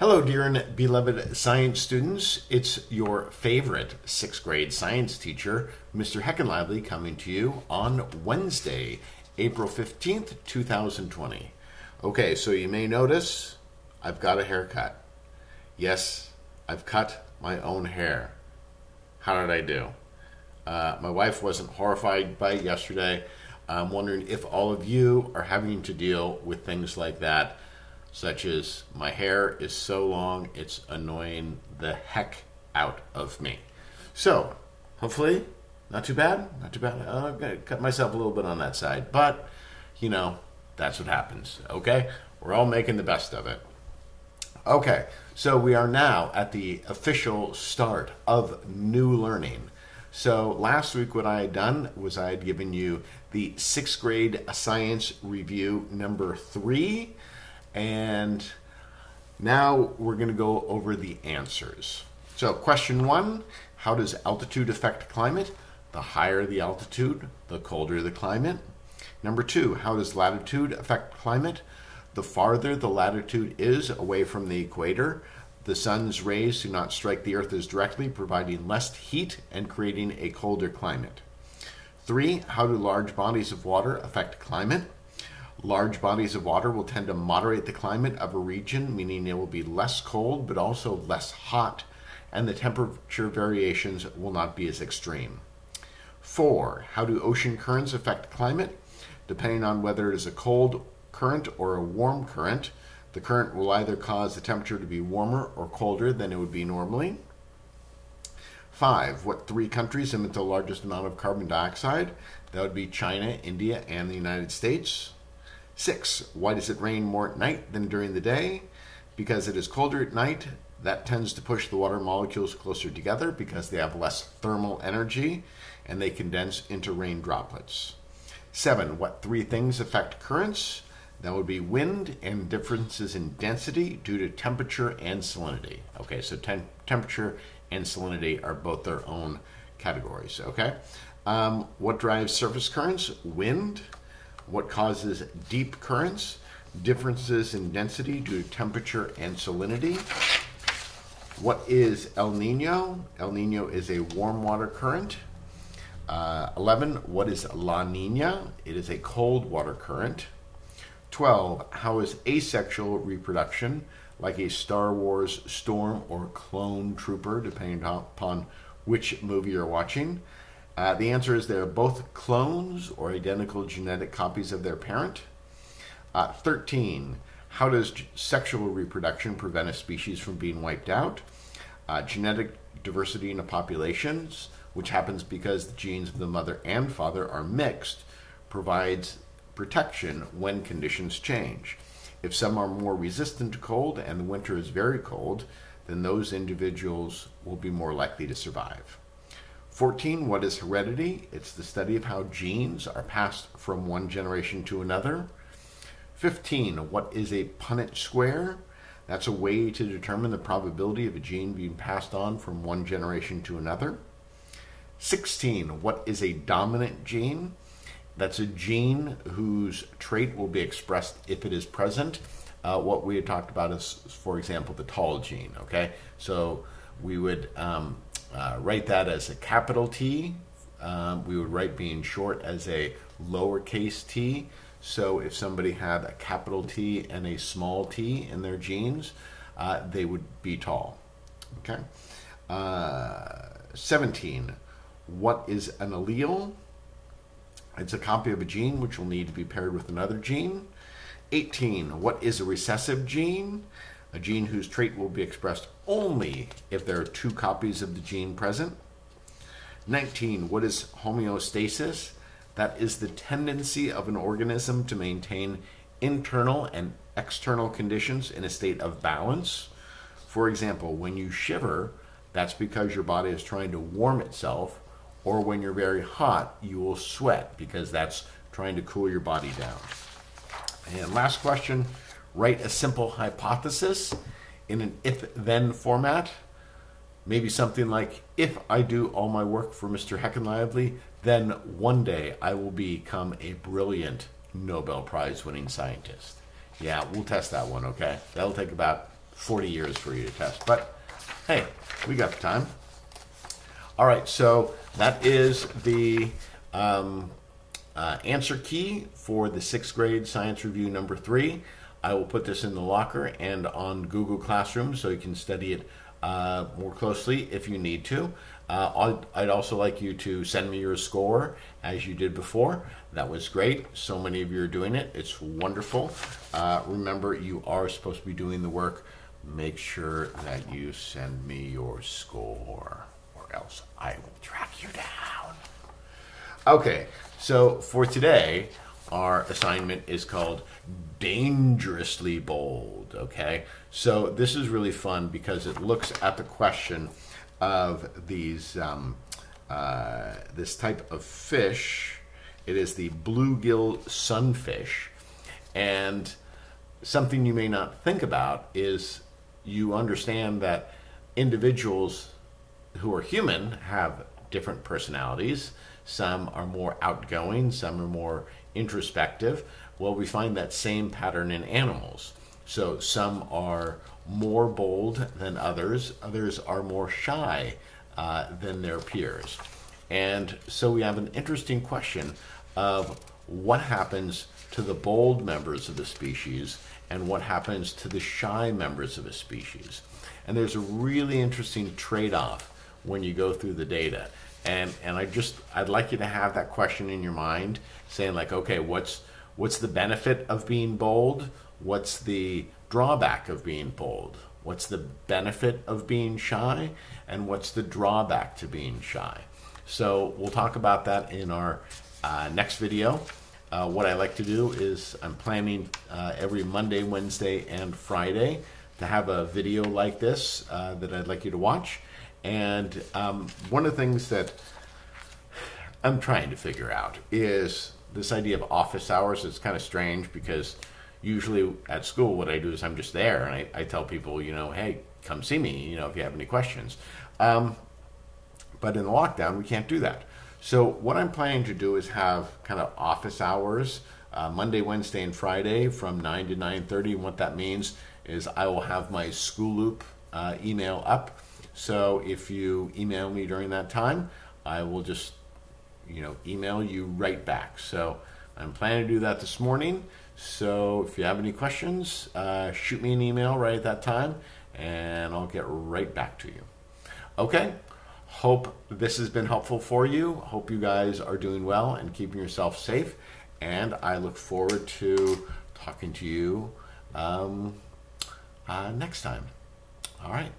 Hello, dear and beloved science students. It's your favorite sixth grade science teacher, Mr. Heckenlively, coming to you on Wednesday, April 15th, 2020. Okay, so you may notice I've got a haircut. Yes, I've cut my own hair. How did I do? Uh, my wife wasn't horrified by it yesterday. I'm wondering if all of you are having to deal with things like that such as my hair is so long it's annoying the heck out of me. So, hopefully, not too bad, not too bad. Uh, I'm gonna cut myself a little bit on that side, but you know, that's what happens, okay? We're all making the best of it. Okay, so we are now at the official start of new learning. So last week, what I had done was I had given you the sixth grade science review number three and now we're going to go over the answers. So, question one How does altitude affect climate? The higher the altitude, the colder the climate. Number two, how does latitude affect climate? The farther the latitude is away from the equator, the sun's rays do not strike the earth as directly, providing less heat and creating a colder climate. Three, how do large bodies of water affect climate? Large bodies of water will tend to moderate the climate of a region, meaning it will be less cold but also less hot, and the temperature variations will not be as extreme. Four, how do ocean currents affect climate? Depending on whether it is a cold current or a warm current, the current will either cause the temperature to be warmer or colder than it would be normally. Five, what three countries emit the largest amount of carbon dioxide? That would be China, India, and the United States. Six, why does it rain more at night than during the day? Because it is colder at night. That tends to push the water molecules closer together because they have less thermal energy and they condense into rain droplets. Seven, what three things affect currents? That would be wind and differences in density due to temperature and salinity. Okay, so tem- temperature and salinity are both their own categories. Okay, um, what drives surface currents? Wind what causes deep currents, differences in density due to temperature and salinity. What is El Nino? El Nino is a warm water current. Uh, 11. What is La Nina? It is a cold water current. 12. How is asexual reproduction, like a Star Wars storm or clone trooper, depending upon which movie you're watching? Uh, the answer is they're both clones or identical genetic copies of their parent. Uh, 13. How does sexual reproduction prevent a species from being wiped out? Uh, genetic diversity in a population, which happens because the genes of the mother and father are mixed, provides protection when conditions change. If some are more resistant to cold and the winter is very cold, then those individuals will be more likely to survive. 14, what is heredity? It's the study of how genes are passed from one generation to another. 15, what is a Punnett square? That's a way to determine the probability of a gene being passed on from one generation to another. 16, what is a dominant gene? That's a gene whose trait will be expressed if it is present. Uh, what we had talked about is, for example, the tall gene, okay? So we would um, uh, write that as a capital T. Um, we would write being short as a lowercase t. So if somebody had a capital T and a small t in their genes, uh, they would be tall. Okay. Uh, 17. What is an allele? It's a copy of a gene which will need to be paired with another gene. 18. What is a recessive gene? A gene whose trait will be expressed only if there are two copies of the gene present. 19. What is homeostasis? That is the tendency of an organism to maintain internal and external conditions in a state of balance. For example, when you shiver, that's because your body is trying to warm itself, or when you're very hot, you will sweat because that's trying to cool your body down. And last question write a simple hypothesis in an if then format. Maybe something like if I do all my work for Mr. Heckenlively, then one day I will become a brilliant Nobel Prize winning scientist. Yeah, we'll test that one, okay? That'll take about 40 years for you to test. But hey, we got the time. All right, so that is the um, uh, answer key for the sixth grade science review number three. I will put this in the locker and on Google Classroom so you can study it uh, more closely if you need to. Uh, I'd, I'd, also like you to send me your score as you did before. That was great. So many of you are doing it. It's wonderful. Uh, remember, you are supposed to be doing the work. Make sure that you send me your score, or else I will track you down. Okay, so for today, our assignment is called Dangerously Bold. Okay, so this is really fun because it looks at the question of these um, uh, this type of fish. It is the bluegill sunfish, and something you may not think about is you understand that individuals who are human have different personalities. Some are more outgoing, some are more introspective. Well, we find that same pattern in animals. So some are more bold than others, others are more shy uh, than their peers. And so we have an interesting question of what happens to the bold members of the species and what happens to the shy members of a species. And there's a really interesting trade off when you go through the data. And, and I just I'd like you to have that question in your mind, saying like, okay, what's what's the benefit of being bold? What's the drawback of being bold? What's the benefit of being shy? And what's the drawback to being shy? So we'll talk about that in our uh, next video. Uh, what I like to do is I'm planning uh, every Monday, Wednesday, and Friday to have a video like this uh, that I'd like you to watch. And um, one of the things that I'm trying to figure out is this idea of office hours. It's kind of strange because usually at school, what I do is I'm just there and I, I tell people, you know, hey, come see me, you know, if you have any questions. Um, but in the lockdown, we can't do that. So what I'm planning to do is have kind of office hours, uh, Monday, Wednesday, and Friday from 9 to 9.30. And what that means is I will have my School Loop uh, email up. So if you email me during that time, I will just, you know, email you right back. So I'm planning to do that this morning. So if you have any questions, uh, shoot me an email right at that time and I'll get right back to you. Okay, hope this has been helpful for you. Hope you guys are doing well and keeping yourself safe. And I look forward to talking to you um, uh, next time. All right.